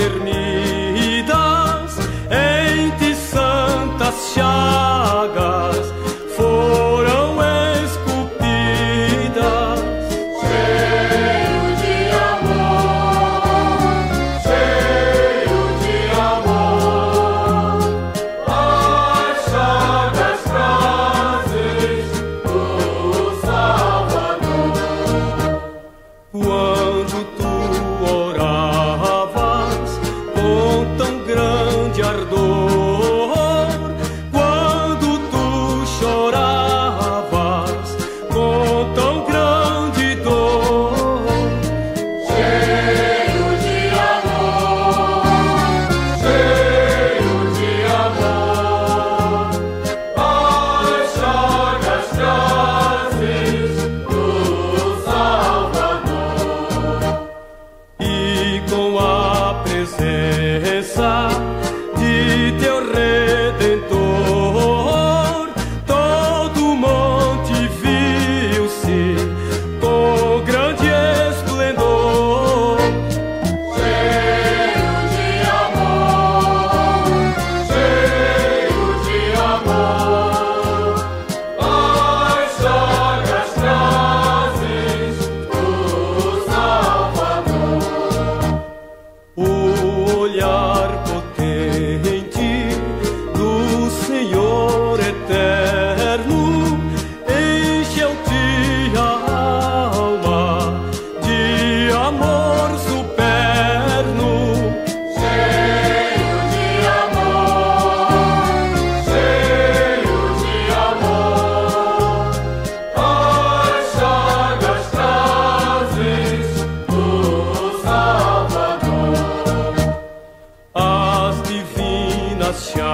ásperas 셔